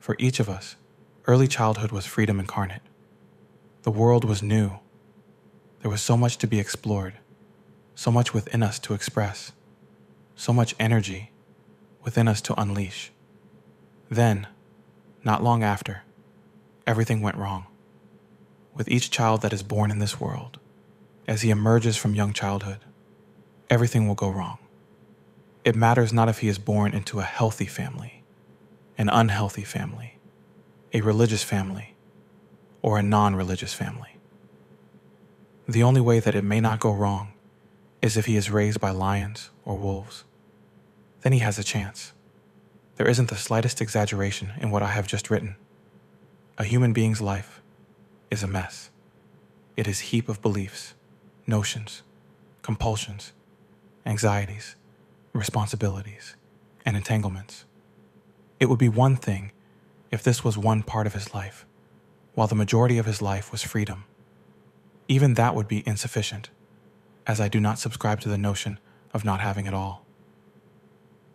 For each of us, early childhood was freedom incarnate. The world was new. There was so much to be explored, so much within us to express, so much energy within us to unleash. Then, not long after, everything went wrong. With each child that is born in this world, as he emerges from young childhood, everything will go wrong. It matters not if he is born into a healthy family, an unhealthy family, a religious family, or a non religious family. The only way that it may not go wrong is if he is raised by lions or wolves. Then he has a chance. There isn't the slightest exaggeration in what I have just written. A human being's life is a mess. It is a heap of beliefs, notions, compulsions, anxieties, responsibilities, and entanglements. It would be one thing if this was one part of his life, while the majority of his life was freedom. Even that would be insufficient, as I do not subscribe to the notion of not having it all.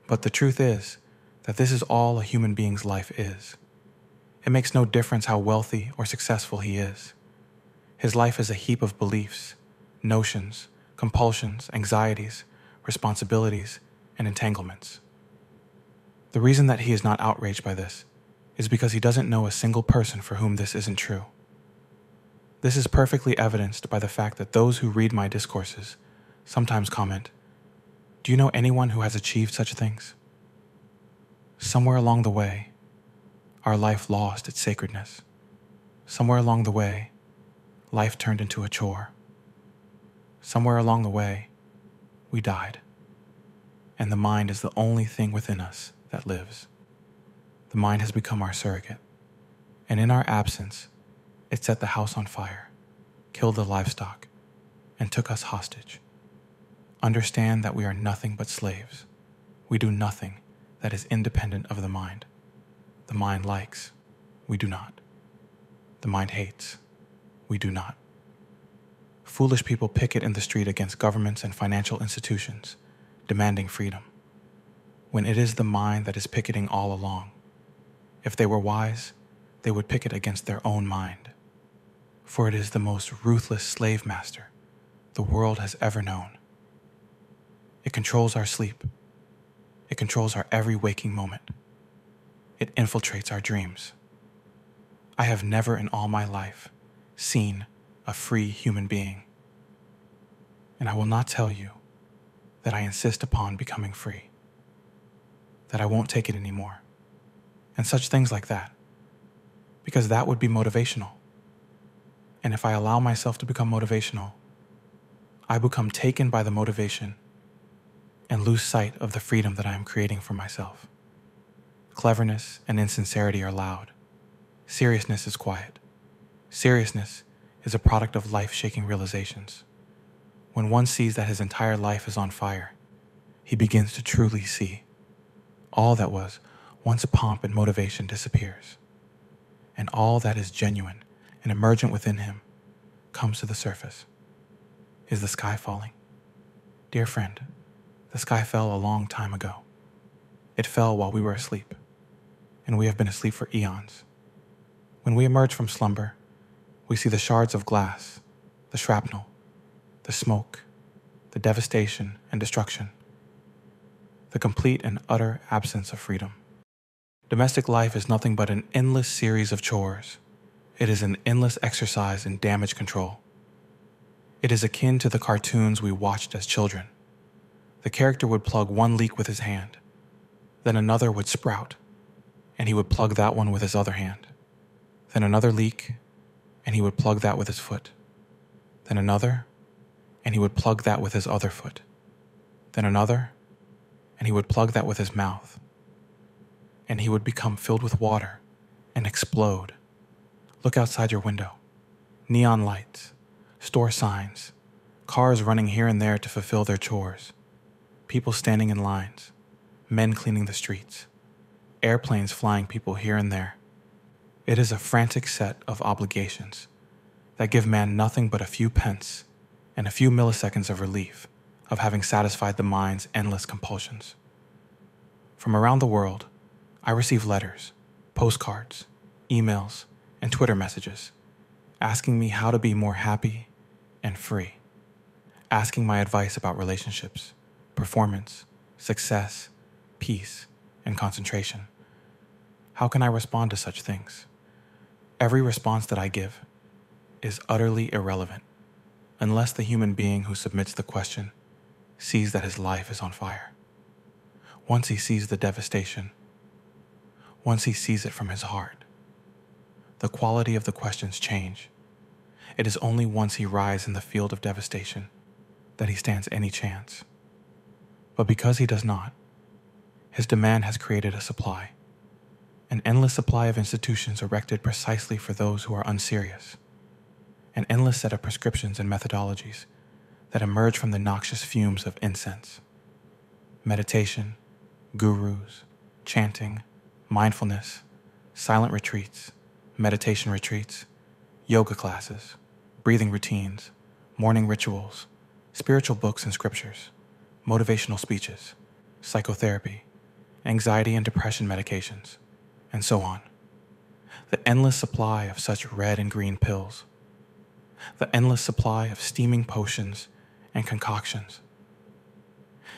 But the truth is that this is all a human being's life is. It makes no difference how wealthy or successful he is. His life is a heap of beliefs, notions, compulsions, anxieties, responsibilities, and entanglements. The reason that he is not outraged by this is because he doesn't know a single person for whom this isn't true. This is perfectly evidenced by the fact that those who read my discourses sometimes comment, Do you know anyone who has achieved such things? Somewhere along the way, our life lost its sacredness. Somewhere along the way, life turned into a chore. Somewhere along the way, we died. And the mind is the only thing within us that lives. The mind has become our surrogate. And in our absence, it set the house on fire, killed the livestock, and took us hostage. Understand that we are nothing but slaves. We do nothing that is independent of the mind. The mind likes, we do not. The mind hates, we do not. Foolish people picket in the street against governments and financial institutions, demanding freedom, when it is the mind that is picketing all along. If they were wise, they would picket against their own mind, for it is the most ruthless slave master the world has ever known. It controls our sleep, it controls our every waking moment. It infiltrates our dreams. I have never in all my life seen a free human being. And I will not tell you that I insist upon becoming free, that I won't take it anymore, and such things like that, because that would be motivational. And if I allow myself to become motivational, I become taken by the motivation and lose sight of the freedom that I am creating for myself. Cleverness and insincerity are loud. Seriousness is quiet. Seriousness is a product of life shaking realizations. When one sees that his entire life is on fire, he begins to truly see. All that was once pomp and motivation disappears, and all that is genuine and emergent within him comes to the surface. Is the sky falling? Dear friend, the sky fell a long time ago. It fell while we were asleep and we have been asleep for eons. When we emerge from slumber, we see the shards of glass, the shrapnel, the smoke, the devastation and destruction, the complete and utter absence of freedom. Domestic life is nothing but an endless series of chores. It is an endless exercise in damage control. It is akin to the cartoons we watched as children. The character would plug one leak with his hand, then another would sprout and he would plug that one with his other hand. Then another leak, and he would plug that with his foot. Then another, and he would plug that with his other foot. Then another, and he would plug that with his mouth. And he would become filled with water and explode. Look outside your window. Neon lights, store signs, cars running here and there to fulfill their chores, people standing in lines, men cleaning the streets airplanes flying people here and there. It is a frantic set of obligations that give man nothing but a few pence and a few milliseconds of relief of having satisfied the mind's endless compulsions. From around the world, I receive letters, postcards, emails, and Twitter messages, asking me how to be more happy and free, asking my advice about relationships, performance, success, peace, and concentration. How can I respond to such things? Every response that I give is utterly irrelevant unless the human being who submits the question sees that his life is on fire. Once he sees the devastation, once he sees it from his heart, the quality of the questions change. It is only once he rises in the field of devastation that he stands any chance. But because he does not, his demand has created a supply, an endless supply of institutions erected precisely for those who are unserious an endless set of prescriptions and methodologies that emerge from the noxious fumes of incense. Meditation, gurus, chanting, mindfulness, silent retreats, meditation retreats, yoga classes, breathing routines, morning rituals, spiritual books and scriptures, motivational speeches, psychotherapy, anxiety and depression medications, and so on. The endless supply of such red and green pills the endless supply of steaming potions and concoctions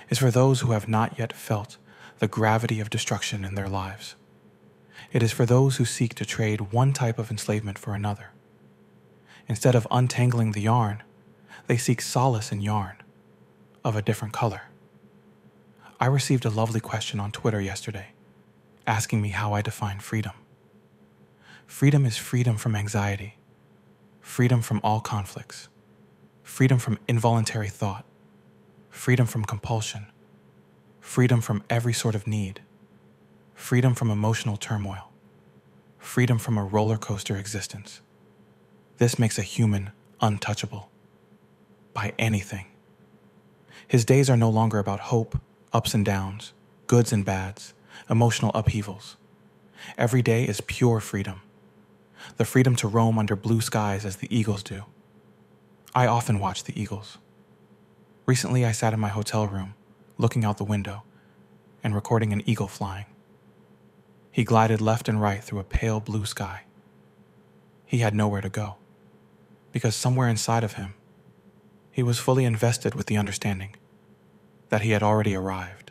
is for those who have not yet felt the gravity of destruction in their lives. It is for those who seek to trade one type of enslavement for another. Instead of untangling the yarn, they seek solace in yarn of a different color. I received a lovely question on Twitter yesterday asking me how I define freedom. Freedom is freedom from anxiety, freedom from all conflicts, freedom from involuntary thought, freedom from compulsion, freedom from every sort of need, freedom from emotional turmoil, freedom from a roller coaster existence. This makes a human untouchable by anything. His days are no longer about hope, ups and downs, goods and bads, emotional upheavals. Every day is pure freedom the freedom to roam under blue skies as the eagles do. I often watch the eagles. Recently, I sat in my hotel room, looking out the window and recording an eagle flying. He glided left and right through a pale blue sky. He had nowhere to go, because somewhere inside of him, he was fully invested with the understanding that he had already arrived.